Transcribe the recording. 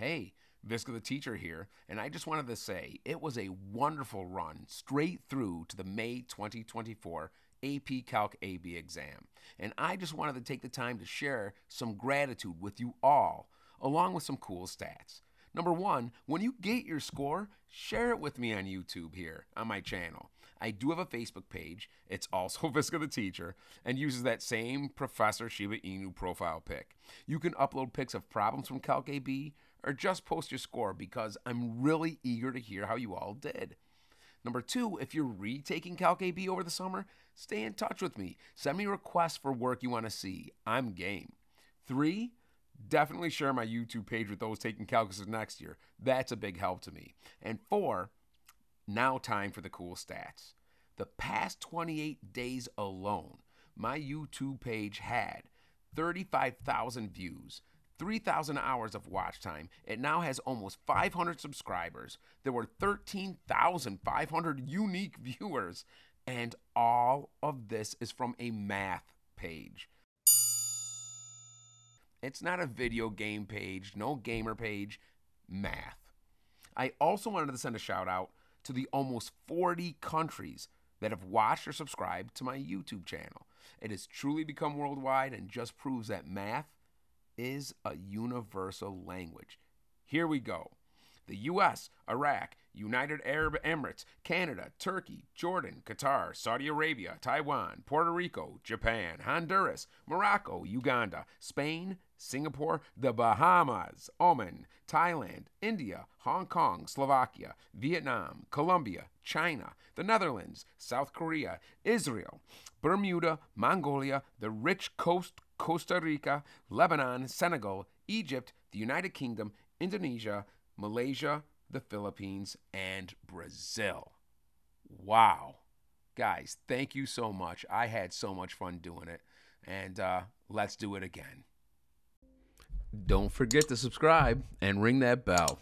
Hey, Visca the teacher here, and I just wanted to say it was a wonderful run straight through to the May 2024 AP Calc AB exam. And I just wanted to take the time to share some gratitude with you all, along with some cool stats. Number one, when you get your score, share it with me on YouTube here on my channel. I do have a Facebook page. It's also Visca the Teacher and uses that same Professor Shiba Inu profile pic. You can upload pics of problems from Calc AB or just post your score because I'm really eager to hear how you all did. Number two, if you're retaking Calc AB over the summer, stay in touch with me. Send me requests for work you want to see. I'm game. Three, definitely share my YouTube page with those taking calculus next year. That's a big help to me. And four, now, time for the cool stats. The past 28 days alone, my YouTube page had 35,000 views, 3,000 hours of watch time. It now has almost 500 subscribers. There were 13,500 unique viewers. And all of this is from a math page. It's not a video game page, no gamer page, math. I also wanted to send a shout out to the almost 40 countries that have watched or subscribed to my YouTube channel. It has truly become worldwide and just proves that math is a universal language. Here we go. The US, Iraq, United Arab Emirates, Canada, Turkey, Jordan, Qatar, Saudi Arabia, Taiwan, Puerto Rico, Japan, Honduras, Morocco, Uganda, Spain, Singapore, the Bahamas, Oman, Thailand, India, Hong Kong, Slovakia, Vietnam, Colombia, China, the Netherlands, South Korea, Israel, Bermuda, Mongolia, the rich coast, Costa Rica, Lebanon, Senegal, Egypt, the United Kingdom, Indonesia, Malaysia, the Philippines, and Brazil. Wow. Guys, thank you so much. I had so much fun doing it. And uh, let's do it again. Don't forget to subscribe and ring that bell.